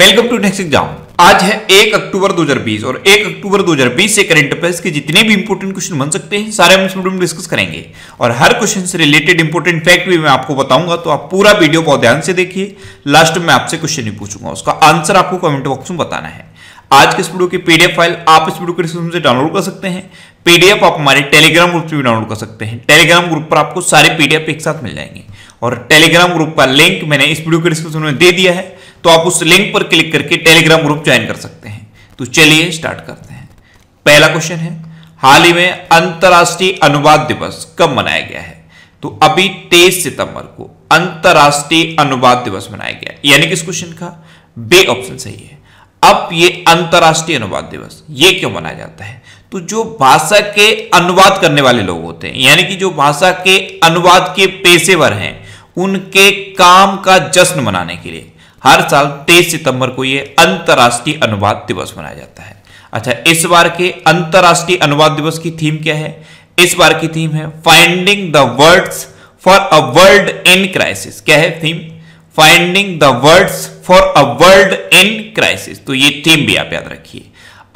Welcome to next exam आज है 1 अक्टूबर 2020 और 1 अक्टूबर 2020 से करंट अफेयर्स के जितने भी इंपोर्टेंट क्वेश्चन बन सकते हैं, सारे हम इस डिस्कस करेंगे। और हर क्वेश्चन से रिलेटेड इंपोर्टेंट फैक्ट भी मैं आपको बताऊँगा तो आप पूरा वीडियो बहुत ध्यान से देखिए। लास्ट में आपसे क्वेश्चन भी पूछूँगा, उसका आंसर आपको कमेंट बॉक्स में बताना है। आज के इस वीडियो की पीडीएफ फ़ाइल आप इस वीडियो के डिस्क्रिप्शन से डाउनलोड कर सकते हैं। पीडीएफ आप हमारे टेलीग्राम ग्रुप से भी डाउनलोड कर सकते हैं। टेलीग्राम ग्रुप पर आपको सारे पीडीएफ एक साथ मिल जाएँगे। और टेलीग्राम ग्रुप का लिंक मैंने इस वीडियो के डिस्क्रिप्शन में दे दिया है। तो आप उस लिंक पर क्लिक करके टेलीग्राम ग्रुप ज्वाइन कर सकते हैं। तो चलिए स्टार्ट करते हैं। पहला क्वेश्चन है, हाल ही में अंतरराष्ट्रीय अनुवाद दिवस कब मनाया गया है? तो अभी 23 सितंबर को अंतरराष्ट्रीय अनुवाद दिवस मनाया गया यानी कि इस क्वेश्चन का? बे ऑप्शन सही है। अब ये अंतरराष्ट्रीय अनुवाद दिवस, ये क्यों मनाया जाता है? तो जो भाषा के अनुवाद करने वाले लोग होते हैं, यानी कि जो भाषा के अनुवाद के पेशेवर हैं, उनके काम का जश्न मनाने के लिए हर साल 23 सितंबर को ये अंतरराष्ट्रीय अनुवाद दिवस मनाया जाता है। अच्छा इस बार के अंतरराष्ट्रीय अनुवाद दिवस की थीम क्या है? इस बार की थीम है finding the words for a world in crisis क्या है theme finding the words for a world in crisis तो ये थीम भी आप याद रखिए।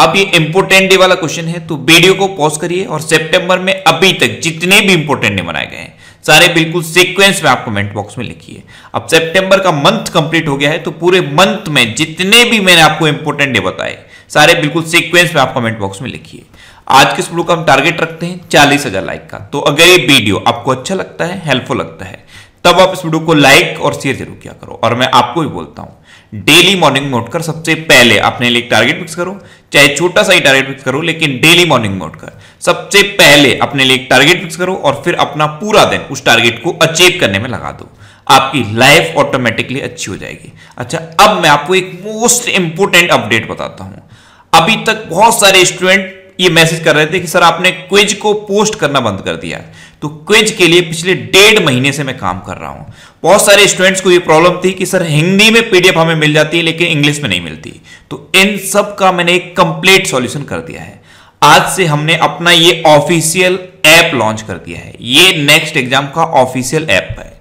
अब ये इंपोर्टेंट डे वाला क्वेश्चन है तो वीडियो को पॉज करिए और सितंबर में अभी तक जितने भी इंपोर्टेंट डे बनाए गए हैं सारे बिल्कुल सीक्वेंस में आप कमेंट बॉक्स में लिखिए अब सितंबर का मंथ कंप्लीट हो गया है तो पूरे मंथ में जितने भी मैंने आपको इंपोर्टेंट डे बताए, सारे बिल्कुल सीक्वेंस में आप कमेंट बॉक्स में लिखिए आज के इस वीडियो का हम टारगेट रखते हैं? चालीस हज़ार लाइक का। तो अगर ये वीडियो आपको अच्छा लगता है हेल्पफुल लगता है, तब आप इस वीडियो को लाइक और शेयर ज़रूर किया करो। और मैं आपको भी बोलता हूँ डेली मॉर्निंग में उठकर सबसे पहले अपने लिए टारगेट फिक्स करो। चाहे छोटा सा ही टारगेट फिक्स करो, लेकिन डेली मॉर्निंग में उठकर सबसे पहले अपने लिए टारगेट फिक्स करो और फिर अपना पूरा दिन उस टारगेट को अचीव करने में लगा दो। आपकी लाइफ ऑटोमेटिकली अच्छी हो जाएगी। अच्छा अब मैं आपको एक मोस्ट इंपोर्टेंट अपडेट बताता हूँ। अभी तक बहुत सारे स्टूडेंट ये मैसेज कर रहे थे कि, सर, आपने क्विज को पोस्ट करना बंद कर दिया तो क्विज के लिए पिछले डेढ़ महीने से मैं काम कर रहा हूँ। बहुत सारे स्टूडेंट्स को ये प्रॉब्लम थी कि, सर, हिंदी में पीडीएफ हमें मिल जाती है, लेकिन इंग्लिश में नहीं मिलती। तो इन सब का मैंने एक कंप्लीट सॉल्यूशन कर दिया है। आज से हमने अपना ये ऑफिशियल ऐप लॉन्च कर दिया है। ये नेक्स्ट एग्ज़ाम का ऑफिशियल ऐप है।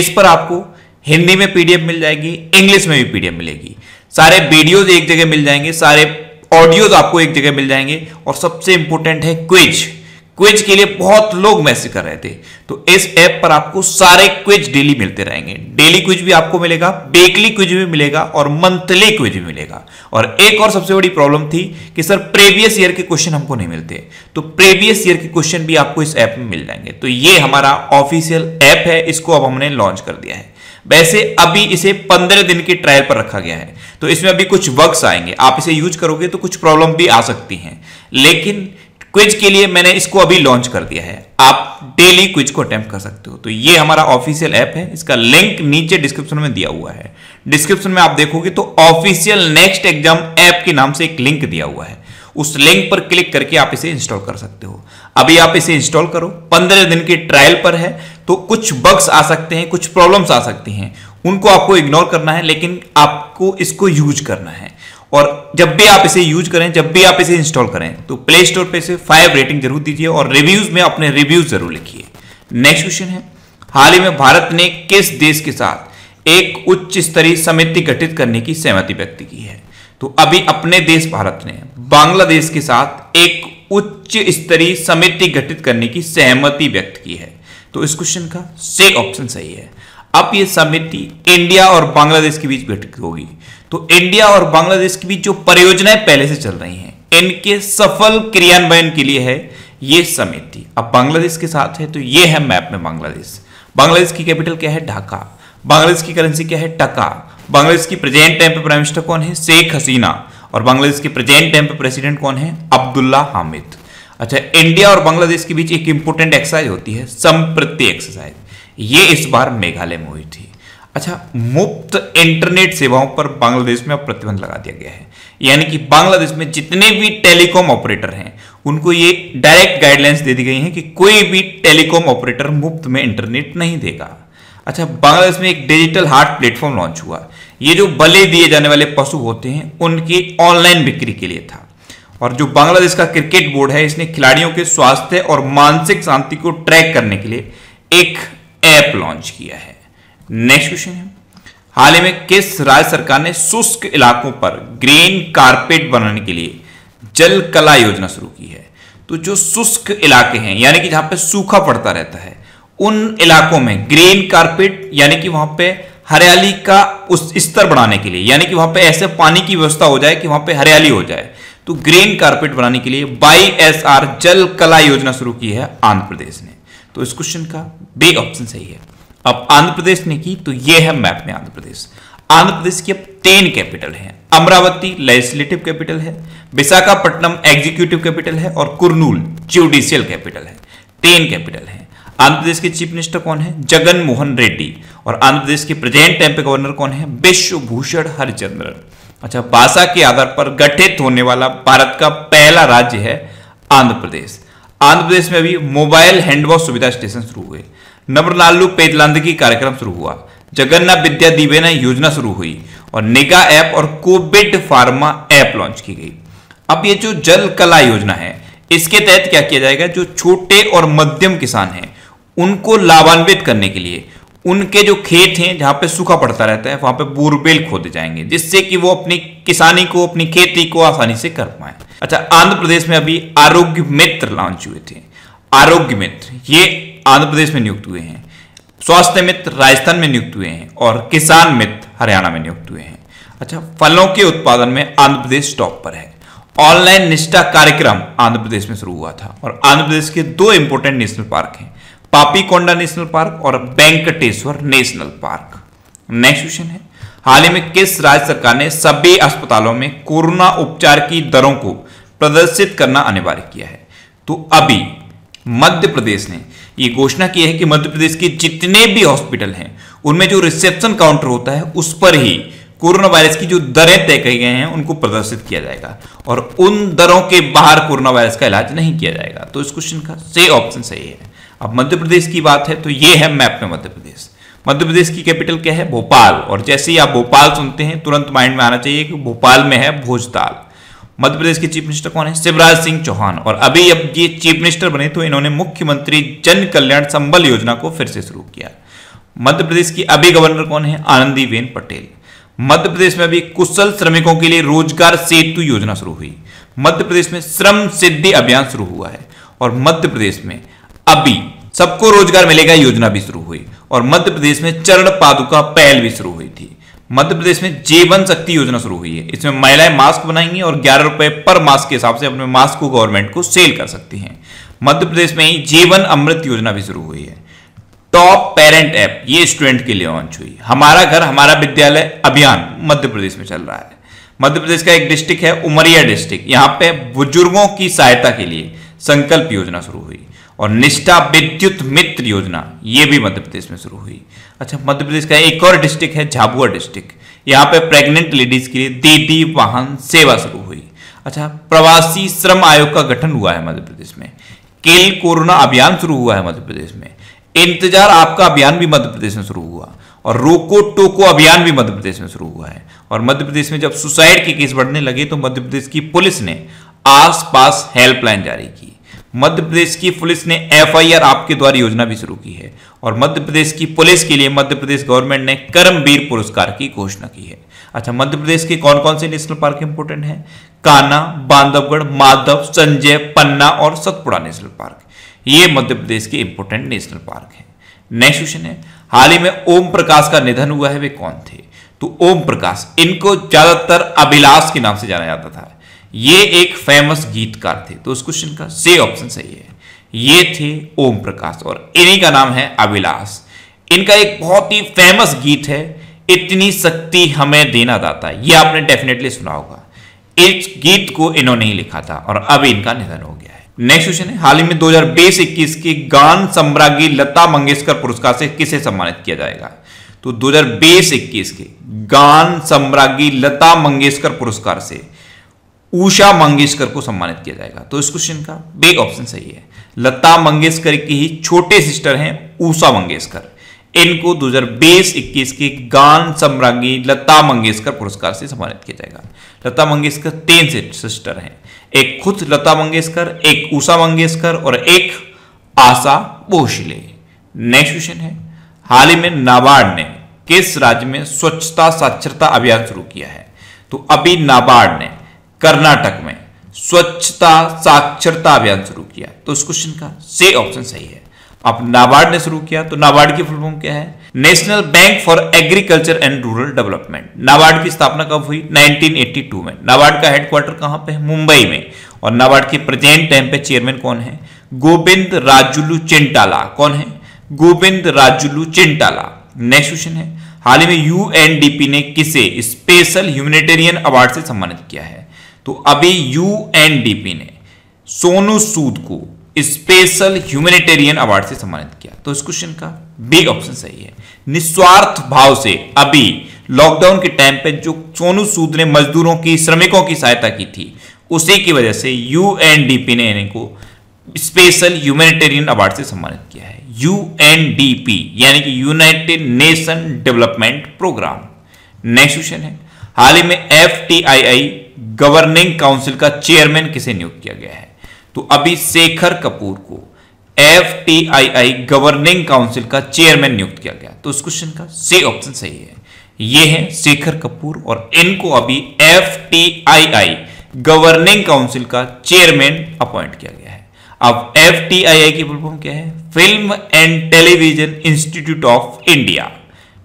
इस पर आपको हिंदी में पीडीएफ मिल जाएगी इंग्लिश में भी पीडीएफ मिलेगी। सारे वीडियोज़ एक जगह मिल जाएँगे, सारे ऑडियोज आपको एक जगह मिल जाएँगे और सबसे इंपॉर्टेंट है क्विज क्विज के लिए बहुत लोग मैसेज कर रहे थे। तो इस ऐप पर आपको सारे क्विज डेली मिलते रहेंगे। डेली क्विज भी आपको मिलेगा, वीकली क्विज भी मिलेगा और मंथली क्विज भी मिलेगा। और एक और सबसे बड़ी प्रॉब्लम थी कि सर, प्रीवियस ईयर के क्वेश्चन हमको नहीं मिलते। तो प्रीवियस ईयर के क्वेश्चन भी आपको इस ऐप में मिल जाएँगे। तो ये हमारा ऑफिशियल ऐप है, इसको अब हमने लॉन्च कर दिया है। वैसे अभी इसे पंद्रह दिन के ट्रायल पर रखा गया है। तो इसमें अभी कुछ वर्क्स आएँगे। आप इसे यूज़ करोगे तो कुछ प्रॉब्लम भी आ सकती हैं। लेकिन क्विज के लिए मैंने इसको अभी लॉन्च कर दिया है। आप डेली क्विज को अटेम्प्ट कर सकते हो। तो ये हमारा ऑफिशियल ऐप है। इसका लिंक नीचे डिस्क्रिप्शन में दिया हुआ है। डिस्क्रिप्शन में आप देखोगे तो ऑफिशियल नेक्स्ट एग्ज़ाम ऐप के नाम से एक लिंक दिया हुआ है। उस लिंक पर क्लिक करके आप इसे इंस्टॉल कर सकते हो। अभी आप इसे इंस्टॉल करो। पंद्रह दिन के ट्रायल पर है। तो कुछ बग्स आ सकते हैं, कुछ प्रॉब्लम्स आ सकती हैं। उनको आपको इग्नोर करना है, लेकिन आपको इसको यूज़ करना है। और जब भी आप इसे यूज़ करें, जब भी आप इसे इंस्टॉल करें तो प्ले स्टोर पर इसे फाइव रेटिंग ज़रूर दीजिए और रिव्यूज़ में अपने रिव्यूज़ ज़रूर लिखिए। नेक्स्ट क्वेश्चन है। हाल ही में भारत ने किस देश के साथ एक उच्च स्तरीय समिति गठित करने की सहमति व्यक्त की है? तो अभी अपने देश भारत ने बांग्लादेश के साथ एक उच्च स्तरीय समिति गठित करने की सहमति व्यक्त की है। तो इस क्वेश्चन का से ऑप्शन सही है। अब ये समिति इंडिया और बांग्लादेश के बीच गठित होगी। तो इंडिया और बांग्लादेश के बीच जो परियोजनाएँ पहले से चल रही हैं, इनके सफल क्रियान्वयन के लिए है ये समिति। अब बांग्लादेश के साथ है तो ये है मैप में बांग्लादेश। बांग्लादेश की कैपिटल क्या है? ढाका। बांग्लादेश की करेंसी क्या है? टका। बांग्लादेश की प्रेजेंट टाइम पे प्राइम मिनिस्टर कौन है? शेख हसीना। और बांग्लादेश के प्रेजेंट टाइम पे प्रेसिडेंट कौन है? अब्दुल्ला हामिद। अच्छा इंडिया और बांग्लादेश के बीच एक इंपोर्टेंट एक्सरसाइज होती है, संप्रति एक्सरसाइज ये इस बार मेघालय में हुई थी। अच्छा मुफ़्त इंटरनेट सेवाओं पर बांग्लादेश में अब प्रतिबंध लगा दिया गया है। यानी कि बांग्लादेश में जितने भी टेलीकॉम ऑपरेटर हैं, उनको ये डायरेक्ट गाइडलाइंस दे दी गई हैं कि कोई भी टेलीकॉम ऑपरेटर मुफ़्त में इंटरनेट नहीं देगा। अच्छा बांग्लादेश में एक डिजिटल हार्ट प्लेटफॉर्म लॉन्च हुआ। ये जो बले दिए जाने वाले पशु होते हैं, उनकी ऑनलाइन बिक्री के लिए था। और जो बांग्लादेश का क्रिकेट बोर्ड है, इसने खिलाड़ियों के स्वास्थ्य और मानसिक शांति को ट्रैक करने के लिए एक ऐप लॉन्च किया है। नेक्स्ट क्वेश्चन है। हाल ही में किस राज्य सरकार ने शुष्क इलाकों पर ग्रीन कारपेट बनाने के लिए जल कला योजना शुरू की है? तो जो शुष्क इलाके हैं, यानी कि जहाँ पे सूखा पड़ता रहता है, उन इलाकों में ग्रीन कारपेट, यानी कि वहाँ पे हरियाली का उस स्तर बढ़ाने के लिए, यानी कि वहाँ पे ऐसे पानी की व्यवस्था हो जाए कि वहाँ पे हरियाली हो जाए तो ग्रीन कारपेट बनाने के लिए बाई एस आर जल कला योजना शुरू की है आंध्र प्रदेश ने। तो इस क्वेश्चन का बी ऑप्शन सही है। अब आंध्र प्रदेश ने की तो ये है मैप में आंध्र प्रदेश आंध्र प्रदेश की अब टेन कैपिटल है। अमरावती लेजिस्लेटिव कैपिटल है, विशाखापट्टनम एग्जीक्यूटिव कैपिटल है और कुरनूल ज्यूडिशियल कैपिटल है। टेन कैपिटल है। आंध्र प्रदेश के चीफ मिनिस्टर कौन है? जगन मोहन रेड्डी। और आंध्र प्रदेश के प्रेजेंट टाइम पे गवर्नर कौन है? विश्व भूषण हरिचंद्रन। अच्छा भाषा के आधार पर गठित होने वाला भारत का पहला राज्य है आंध्र प्रदेश आंध्र प्रदेश में अभी मोबाइल हैंडवॉश सुविधा स्टेशन शुरू हुए। नबरनालू की कार्यक्रम शुरू हुआ। जगन्नाथ विद्या दिवेना योजना शुरू हुई और निगा ऐप और कोविड फार्मा ऐप लॉन्च की गई। अब ये जो जल कला योजना है, इसके तहत क्या किया जाएगा? जो छोटे और मध्यम किसान हैं, उनको लाभान्वित करने के लिए उनके जो खेत हैं, जहाँ पे सूखा पड़ता रहता है, वहाँ पे बोरवेल खोदे जाएँगे, जिससे कि वो अपनी किसानी को, अपनी खेती को आसानी से कर पाए। अच्छा आंध्र प्रदेश में अभी आरोग्य मित्र लॉन्च हुए थे। आरोग्य मित्र, ये आंध्र प्रदेश में नियुक्त हुए हैं, स्वास्थ्य मित्र राजस्थान में नियुक्त हुए हैं और किसान मित्र हरियाणा में नियुक्त हुए हैं। अच्छा फलों के उत्पादन में आंध्र प्रदेश टॉप पर है। ऑनलाइन निष्ठा कार्यक्रम आंध्र प्रदेश में शुरू हुआ था और आंध्र प्रदेश के दो इंपोर्टेंट नेशनल पार्क हैं, पापीकोंडा नेशनल पार्क और Venkateswara national park next question है, हाल ही में किस राज्य सरकार ने सभी अस्पतालों में कोरोना उपचार की दरों को प्रदर्शित करना अनिवार्य किया है? तो अभी मध्य प्रदेश ने ये घोषणा की है कि मध्य प्रदेश के जितने भी हॉस्पिटल हैं, उनमें जो रिसेप्शन काउंटर होता है, उस पर ही कोरोना वायरस की जो दरें तय की गई हैं, उनको प्रदर्शित किया जाएगा। और उन दरों के बाहर कोरोना वायरस का इलाज नहीं किया जाएगा। तो इस क्वेश्चन का सही ऑप्शन सही है। अब मध्य प्रदेश की बात है तो ये है मैप में मध्य प्रदेश मध्य प्रदेश की कैपिटल क्या है? भोपाल। और जैसे ही आप भोपाल सुनते हैं, तुरंत माइंड में आना चाहिए कि भोपाल में है भोजताल। मध्य प्रदेश के चीफ मिनिस्टर कौन है? शिवराज सिंह चौहान। और अभी अब ये चीफ मिनिस्टर बने तो इन्होंने मुख्यमंत्री जन कल्याण संबल योजना को फिर से शुरू किया। मध्य प्रदेश की अभी गवर्नर कौन है? आनंदीबेन पटेल। मध्य प्रदेश में अभी कुशल श्रमिकों के लिए रोज़गार सेतु योजना शुरू हुई। मध्य प्रदेश में श्रम सिद्धि अभियान शुरू हुआ है। और मध्य प्रदेश में अभी सबको रोज़गार मिलेगा, योजना भी शुरू हुई। और मध्य प्रदेश में चरण पादुका पहल भी शुरू हुई थी। मध्य प्रदेश में जीवन शक्ति योजना शुरू हुई है। इसमें महिलाएँ मास्क बनाएँगी और ग्यारह रुपए पर मास्क के हिसाब से अपने मास्क को गवर्नमेंट को सेल कर सकती हैं। मध्य प्रदेश में ही जीवन अमृत योजना भी शुरू हुई है। टॉप पेरेंट ऐप, ये स्टूडेंट के लिए लॉन्च हुई। हमारा घर, हमारा विद्यालय अभियान मध्य प्रदेश में चल रहा है। मध्य प्रदेश का एक डिस्ट्रिक्ट है, उमरिया डिस्ट्रिक्ट यहाँ पे बुज़ुर्गों की सहायता के लिए संकल्प योजना शुरू हुई। और निष्ठा विद्युत मित्र योजना, ये भी मध्य प्रदेश में शुरू हुई। अच्छा मध्य प्रदेश का एक और डिस्ट्रिक्ट है, झाबुआ डिस्ट्रिक्ट यहाँ पे प्रेग्नेंट लेडीज़ के लिए दीदी वाहन सेवा शुरू हुई। अच्छा प्रवासी श्रम आयोग का गठन हुआ है मध्य प्रदेश में। केल कोरोना अभियान शुरू हुआ है मध्य प्रदेश में। इंतज़ार आपका अभियान भी मध्य प्रदेश में शुरू हुआ। और रोको टोको अभियान भी मध्य प्रदेश में शुरू हुआ है। और मध्य प्रदेश में जब सुसाइड के केस बढ़ने लगे तो मध्य प्रदेश की पुलिस ने आस पास हेल्पलाइन जारी की। मध्य प्रदेश की पुलिस ने एफआईआर आपके द्वारा योजना भी शुरू की है और मध्य प्रदेश की पुलिस के लिए मध्य प्रदेश गवर्नमेंट ने कर्मवीर पुरस्कार की घोषणा की है। अच्छा मध्य प्रदेश के कौन कौन से नेशनल पार्क इंपोर्टेंट है? काना बांधवगढ़, माधव, संजय, पन्ना और सतपुड़ा नेशनल पार्क। ये मध्य प्रदेश के इंपोर्टेंट नेशनल पार्क है। नेक्स्ट क्वेश्चन है, हाल ही में ओम प्रकाश का निधन हुआ है, वे कौन थे? तो ओम प्रकाश, इनको ज़्यादातर अभिलाष के नाम से जाना जाता था। ये एक फ़ेमस गीतकार थे तो उस क्वेश्चन का से ऑप्शन सही है। ये थे ओम प्रकाश और इन्हीं का नाम है अभिलाष। इनका एक बहुत ही फ़ेमस गीत है, इतनी शक्ति हमें देना दाता। ये आपने डेफिनेटली सुना होगा। इस गीत को इन्होंने ही लिखा था और अब इनका निधन हो गया है। नेक्स्ट क्वेश्चन है, हाल ही में 2020-21 के गान सम्राज्ञी लता मंगेशकर पुरस्कार से किसे सम्मानित किया जाएगा? तो 2020-21 के गान सम्राज्ञी लता मंगेशकर पुरस्कार से उषा मंगेशकर को सम्मानित किया जाएगा। तो इस क्वेश्चन का बे ऑप्शन सही है। लता मंगेशकर की ही छोटे सिस्टर हैं उषा मंगेशकर। इनको 2020-21 के गान सम्राज्ञी लता मंगेशकर पुरस्कार से सम्मानित किया जाएगा। लता मंगेशकर तीन सिस्टर हैं। एक खुद लता मंगेशकर, एक उषा मंगेशकर और एक आशा भोसले। नेक्स्ट क्वेश्चन है। हाल ही में नाबार्ड ने किस राज्य में स्वच्छता साक्षरता अभियान शुरू किया है? तो अभी नाबार्ड ने कर्नाटक में स्वच्छता साक्षरता अभियान शुरू किया। तो इस क्वेश्चन का से ऑप्शन सही है। अब नाबार्ड ने शुरू किया तो नाबार्ड की फुल फॉर्म क्या है? National bank for agriculture and rural development. NABARD की स्थापना कब हुई? 1982 में। नाबार्ड का हेडक्वार्टर कहाँ पे है? मुंबई में। और नाबार्ड के प्रेजेंट टाइम पे चेयरमैन कौन है? गोविंद राजुलू चिंटाला। कौन है? गोविंद राजुलू चिंटाला। नेक्स्ट क्वेश्चन है। हाल ही में यूएनडीपी ने किसे स्पेशल ह्यूमैनिटेरियन अवार्ड से सम्मानित किया है? तो अभी यूएनडीपी ने सोनू सूद को स्पेशल ह्यूमैनिटेरियन अवार्ड से सम्मानित किया। तो इस क्वेश्चन का बी ऑप्शन सही है। निस्वार्थ भाव से अभी लॉकडाउन के टाइम पे जो सोनू सूद ने मजदूरों की, श्रमिकों की सहायता की थी, उसी की वजह से यूएनडीपी ने इनको स्पेशल ह्यूमैनिटेरियन अवार्ड से सम्मानित किया है। यूएनडीपी यानी कि United Nation development programme next question है। हाल ही में FTII गवर्निंग काउंसिल का चेयरमैन किसे नियुक्त किया गया है? तो अभी शेखर कपूर को FTII गवर्निंग काउंसिल का चेयरमैन नियुक्त किया गया। तो उस क्वेश्चन का सी ऑप्शन सही है। ये है शेखर कपूर और इनको अभी FTII गवर्निंग काउंसिल का चेयरमैन अपॉइंट किया गया है। अब एफ़ की फुल फॉर्म क्या है? Film and television institute of India.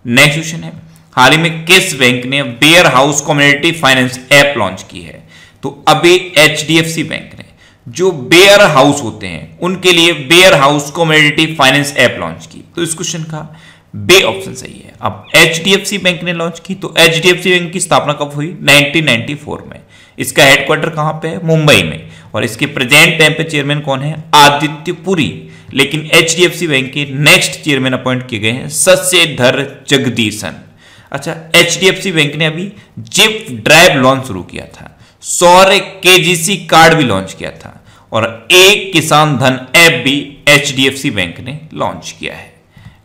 Next question है हाल ही में किस बैंक ने bear house community finance app launch की है? तो अभी एचडीएफसी बैंक ने, जो बेयर हाउस होते हैं, उनके लिए bear house community finance app launch की। तो इस क्वेश्चन का बे ऑप्शन सही है। अब एचडीएफसी बैंक ने लॉन्च की तो एचडीएफसी बैंक की स्थापना कब हुई? 1994 में। इसका हेडक्वार्टर कहाँ पे है? मुंबई में। और इसके प्रेजेंट टाइम पे चेयरमैन कौन है? आदित्य पुरी। लेकिन एचडीएफसी बैंक के नेक्स्ट चेयरमैन अपॉइंट किए गए हैं, सस्यधर जगदीशन। अच्छा एच बैंक ने अभी जिप ड्राइव लॉन्च शुरू किया था। सौर केजीसी कार्ड भी लॉन्च किया था और एक किसान धन ऐप भी एचडीएफसी बैंक ने लॉन्च किया है।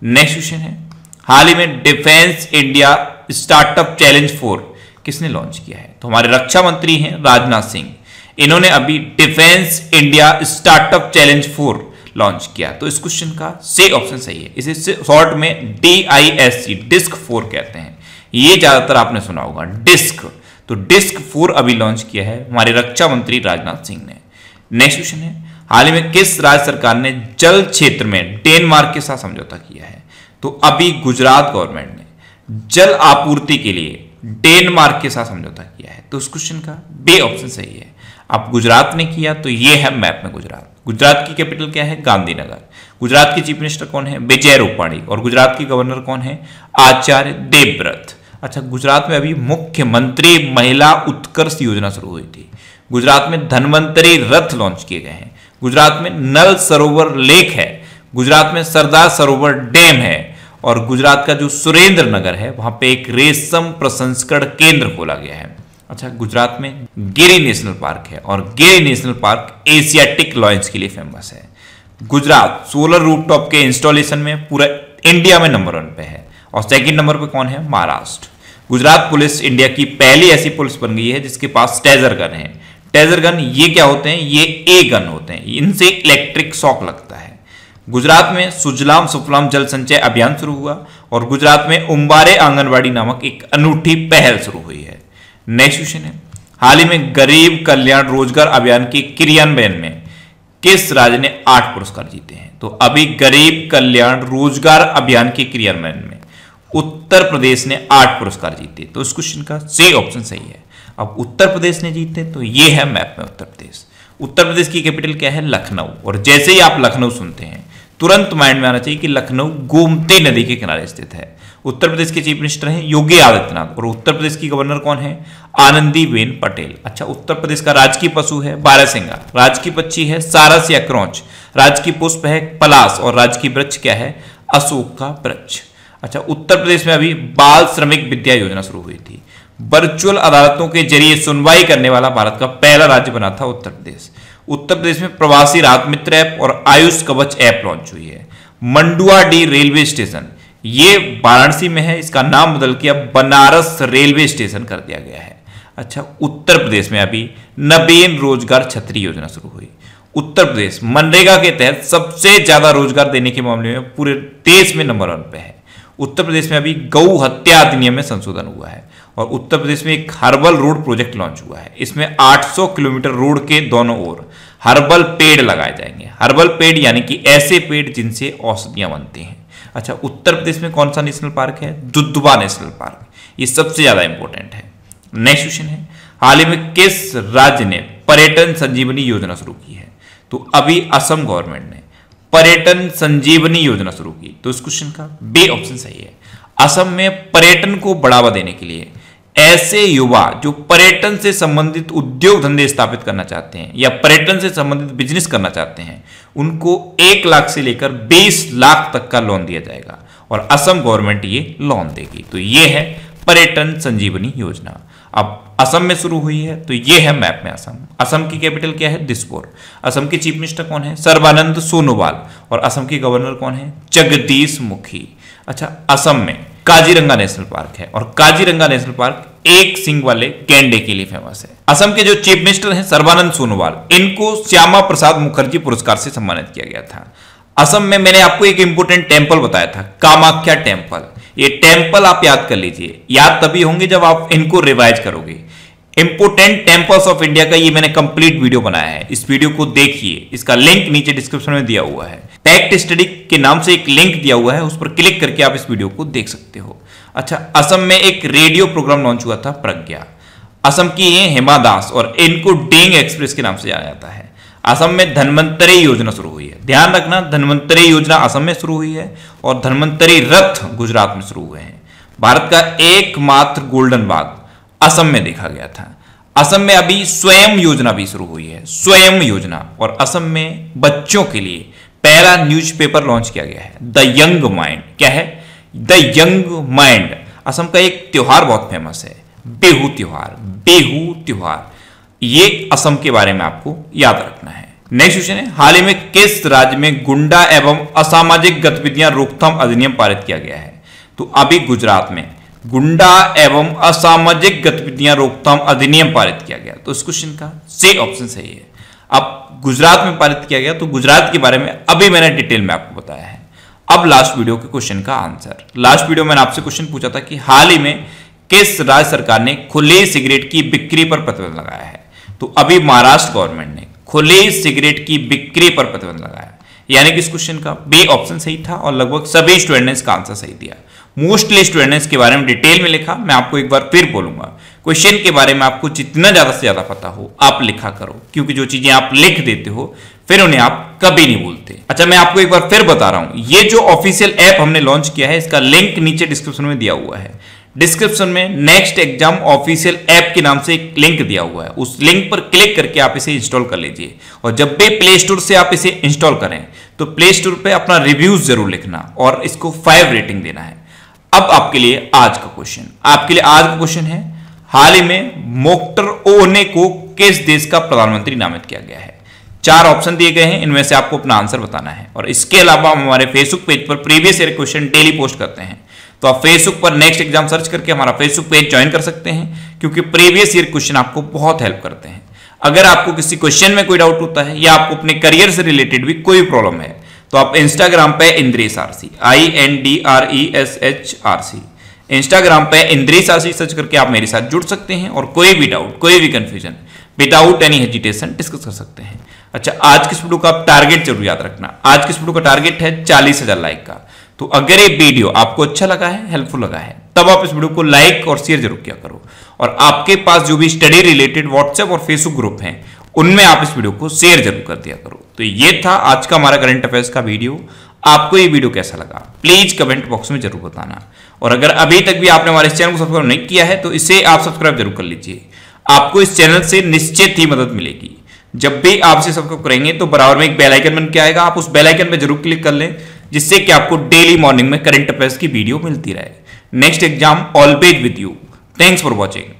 नेक्स्ट क्वेश्चन है। हाल ही में defence India startup challenge four किसने लॉन्च किया है? तो हमारे रक्षा मंत्री हैं राजनाथ सिंह। इन्होंने अभी defence India startup challenge four launch किया। तो इस क्वेश्चन का से ऑप्शन सही है। इसे शॉर्ट में D I S C DISC four कहते हैं। ये ज़्यादातर आपने सुना होगा, डिस्क। तो डिस्क फोर अभी लॉन्च किया है, हमारे रक्षा मंत्री राजनाथ सिंह ने। नेक्स्ट क्वेश्चन है, हाल ही में किस राज्य सरकार ने जल क्षेत्र में डेनमार्क के साथ समझौता किया है? तो अभी गुजरात गवर्नमेंट ने जल आपूर्ति के लिए डेनमार्क के साथ समझौता किया है। तो उस क्वेश्चन का बे ऑप्शन सही है। अब गुजरात ने किया तो ये है मैप में गुजरात। गुजरात की कैपिटल क्या है? गांधीनगर। गुजरात के चीफ मिनिस्टर कौन है? विजय रूपाणी। और गुजरात के गवर्नर कौन है? आचार्य देवव्रत। अच्छा गुजरात में अभी मुख्यमंत्री महिला उत्कर्ष योजना शुरू हुई थी। गुजरात में धनवंतरी रथ लॉन्च किए गए हैं। गुजरात में नल सरोवर लेक है। गुजरात में सरदार सरोवर डैम है। और गुजरात का जो सुरेंद्र नगर है, वहाँ पे एक रेशम प्रसंस्करण केंद्र खोला गया है। अच्छा गुजरात में गिरी नेशनल पार्क है और Giri national park Asiatic lion के लिए फ़ेमस है। गुजरात सोलर रूपटॉप के इंस्टॉलेशन में पूरा इंडिया में नंबर वन पे है। और सेकंड नंबर पे कौन है? महाराष्ट्र। गुजरात पुलिस इंडिया की पहली ऐसी पुलिस बन गई है जिसके पास टेजर गन है। टेजर गन ये क्या होते हैं? ये ए गन होते हैं। इनसे इलेक्ट्रिक शॉक लगता है। गुजरात में सुजलाम सुफलाम जल संचय अभियान शुरू हुआ और गुजरात में उम्बारे आंगनवाड़ी नामक एक अनूठी पहल शुरू हुई है। नेक्स्ट क्वेश्चन है। हाल ही में गरीब कल्याण रोज़गार अभियान के क्रियान्वयन में किस राज्य ने आठ पुरस्कार जीते हैं? तो अभी गरीब कल्याण रोज़गार अभियान के क्रियान्वयन उत्तर प्रदेश ने आठ पुरस्कार जीते तो इस क्वेश्चन का सही ऑप्शन सही है। अब उत्तर प्रदेश ने जीते तो ये है मैप में उत्तर प्रदेश। उत्तर प्रदेश की कैपिटल क्या है? लखनऊ। और जैसे ही आप लखनऊ सुनते हैं, तुरंत माइंड में आना चाहिए कि लखनऊ गोमती नदी के किनारे स्थित है। उत्तर प्रदेश के चीफ मिनिस्टर हैं योगी आदित्यनाथ और उत्तर प्रदेश की गवर्नर कौन है? आनंदी बेन पटेल। अच्छा उत्तर प्रदेश का राजकीय पशु है बारहसिंगा। राजकीय पक्षी है सारस या क्रौच। राजकीय पुष्प है पलास और राजकीय वृक्ष क्या है? अशोक का वृक्ष। अच्छा उत्तर प्रदेश में अभी बाल श्रमिक विद्या योजना शुरू हुई थी। वर्चुअल अदालतों के ज़रिए सुनवाई करने वाला भारत का पहला राज्य बना था उत्तर प्रदेश। उत्तर प्रदेश में प्रवासी राहत मित्र ऐप और आयुष कवच ऐप लॉन्च हुई है। मंडुआ डी रेलवे स्टेशन, ये वाराणसी में है, इसका नाम बदल के अब बनारस रेलवे स्टेशन कर दिया गया है। अच्छा उत्तर प्रदेश में अभी नवीन रोज़गार छतरी योजना शुरू हुई। उत्तर प्रदेश, मनरेगा के तहत सबसे ज़्यादा रोज़गार देने के मामले में पूरे देश में नंबर वन पे है। उत्तर प्रदेश में अभी गौ हत्या अधिनियम में संशोधन हुआ है और उत्तर प्रदेश में एक हर्बल रोड प्रोजेक्ट लॉन्च हुआ है। इसमें 800 किलोमीटर रोड के दोनों ओर हर्बल पेड़ लगाए जाएँगे। हर्बल पेड़ यानी कि ऐसे पेड़ जिनसे औषधियाँ बनती हैं। अच्छा उत्तर प्रदेश में कौन सा नेशनल पार्क है? Dudhwa national park. ये सबसे ज़्यादा इंपॉर्टेंट है। नेक्स्ट क्वेश्चन है। हाल ही में किस राज्य ने पर्यटन संजीवनी योजना शुरू की है? तो अभी असम गवर्नमेंट ने। पर्यटन संजीवनी योजना शुरू की। तो इस क्वेश्चन का बी ऑप्शन सही है। असम में पर्यटन को बढ़ावा देने के लिए ऐसे युवा जो पर्यटन से संबंधित उद्योग धंधे स्थापित करना चाहते हैं या पर्यटन से संबंधित बिज़नेस करना चाहते हैं, उनको एक लाख से लेकर बीस लाख तक का लोन दिया जाएगा और असम गवर्नमेंट ये लोन देगी। तो ये है पर्यटन संजीवनी योजना। अब असम में शुरू हुई है तो ये है मैप में असम। असम की कैपिटल क्या है? दिसपुर असम के चीफ मिनिस्टर कौन है? सर्बानंद सोनोवाल। और असम के गवर्नर कौन है? जगदीश मुखी। अच्छा असम में काजीरंगा नेशनल पार्क है, और काजीरंगा नेशनल पार्क एक सिंह वाले गैंडे के लिए फ़ेमस है। असम के जो चीफ मिनिस्टर हैं सर्बानंद सोनोवाल, इनको श्यामा प्रसाद मुखर्जी पुरस्कार से सम्मानित किया गया था। असम में मैंने आपको एक इंपोर्टेंट टेंपल बताया था, कामाख्या टेंपल ये टेंपल आप याद कर लीजिए। याद तभी होंगे जब आप इनको रिवाइज करोगे। इंपोर्टेंट टेम्पल्स ऑफ़ इंडिया का ये मैंने कंप्लीट वीडियो बनाया है। इस वीडियो को देखिए। इसका लिंक नीचे डिस्क्रिप्शन में दिया हुआ है। फैक्ट स्टडी के नाम से एक लिंक दिया हुआ है। उस पर क्लिक करके आप इस वीडियो को देख सकते हो। अच्छा असम में एक रेडियो प्रोग्राम लॉन्च हुआ था, प्रज्ञा। असम की ये हेमा दास और इनको डेंग एक्सप्रेस के नाम से जाना जाता है। असम में धनवंतरी योजना शुरू हुई है। ध्यान रखना, धनवंतरी योजना असम में शुरू हुई है और धनवंतरी रथ गुजरात में शुरू हुए हैं। भारत का एकमात्र गोल्डन बाग असम में देखा गया था। असम में अभी स्वयं योजना भी शुरू हुई है, स्वयं योजना। और असम में बच्चों के लिए पहला न्यूज़पेपर लॉन्च किया गया है द यंग माइंड क्या है? द यंग माइंड असम का एक त्योहार बहुत फ़ेमस है। बेहू त्योहार बेहू त्योहार। ये असम के बारे में आपको याद रखना है। नेक्स्ट क्वेश्चन है, हाल ही में किस राज्य में गुंडा एवं असामाजिक गतिविधियाँ रोकथाम अधिनियम पारित किया गया है? तो अभी गुजरात में गुंडा एवं असामाजिक गतिविधियाँ रोकथाम अधिनियम पारित किया गया। तो इस क्वेश्चन का सी ऑप्शन सही है। अब गुजरात में पारित किया गया तो गुजरात के बारे में अभी मैंने डिटेल में आपको बताया है। अब लास्ट वीडियो के क्वेश्चन का आंसर लास्ट वीडियो मैंने आपसे क्वेश्चन पूछा था कि हाल ही में किस राज्य सरकार ने खुले सिगरेट की बिक्री पर प्रतिबंध लगाया है? तो अभी महाराष्ट्र गवर्नमेंट ने खुले सिगरेट की बिक्री पर प्रतिबंध लगाया। यानी कि इस क्वेश्चन का बी ऑप्शन सही था और लगभग सभी स्टूडेंट ने इसका आंसर सही दिया। मोस्टली स्टूडेंट इसके बारे में डिटेल में लिखा, मैं आपको एक बार फिर बोलूँगा। क्वेश्चन के बारे में आपको जितना ज़्यादा से ज़्यादा पता हो, आप लिखा करो। क्योंकि जो चीज़ें आप लिख देते हो, फिर उन्हें आप कभी नहीं बोलते। अच्छा मैं आपको एक बार फिर बता रहा हूँ। ये जो ऑफिशियल ऐप हमने लॉन्च किया है, इसका लिंक नीचे डिस्क्रिप्शन में दिया हुआ है। डिस्क्रिप्शन में नेक्स्ट एग्ज़ाम ऑफिशियल ऐप के नाम से एक लिंक दिया हुआ है। उस लिंक पर क्लिक करके आप इसे इंस्टॉल कर लीजिए। और जब भी प्ले स्टोर से आप इसे इंस्टॉल करें तो प्ले स्टोर पर अपना रिव्यूज़ ज़रूर लिखना और इसको फाइव रेटिंग देना है। अब आपके लिए आज का क्वेश्चन आपके लिए आज का क्वेश्चन है, हाल ही में मोक्टर ओने को किस देश का प्रधानमंत्री नामित किया गया है? चार ऑप्शन दिए गए हैं, इनमें से आपको अपना आंसर बताना है। और इसके अलावा हम हमारे फेसबुक पेज पर previous year question daily post करते हैं। तो आप फेसबुक पर नेक्स्ट एग्ज़ाम सर्च करके हमारा फेसबुक पेज ज्वाइन कर सकते हैं, क्योंकि प्रीवियस ईयर क्वेश्चन आपको बहुत हेल्प करते हैं। अगर आपको किसी क्वेश्चन में कोई डाउट होता है, या आपको अपने करियर से रिलेटेड भी कोई प्रॉब्लम है तो आप इंस्टाग्राम पे Indresh RC I N D R E S H R C Instagram पे इंद्रेश आरसी सर्च करके आप मेरे साथ जुड़ सकते हैं और कोई भी डाउट कोई भी confusion without any hesitation discuss कर सकते हैं। अच्छा आज किस वीडियो का आप टारगेट ज़रूर याद रखना। आज किस वीडियो का टारगेट है चालीस हज़ार लाइक का। तो अगर ये वीडियो आपको अच्छा लगा है हेल्पफुल लगा है, तब आप इस वीडियो को लाइक और शेयर ज़रूर किया करो। और आपके पास जो भी स्टडी रिलेटेड व्हाट्सएप और फेसबुक ग्रुप हैं, उनमें आप इस वीडियो को शेयर ज़रूर कर दिया करो। तो ये था आज का हमारा करंट अफेयर्स का वीडियो आपको ये वीडियो कैसा लगा? प्लीज़ कमेंट बॉक्स में ज़रूर बताना। और अगर अभी तक भी आपने हमारे चैनल को सब्सक्राइब नहीं किया है तो इसे आप सब्सक्राइब ज़रूर कर लीजिए। आपको इस चैनल से निश्चित ही मदद मिलेगी। जब भी आप इसे सब्सक्राइब करेंगे तो बराबर में एक बेल आइकन बन के आएगा। आप उस बेल आइकन पर ज़रूर क्लिक कर लें, जिससे कि आपको डेली मॉर्निंग में करंट अफेयर्स की वीडियो मिलती रहे। Next exam always with you thanks for watching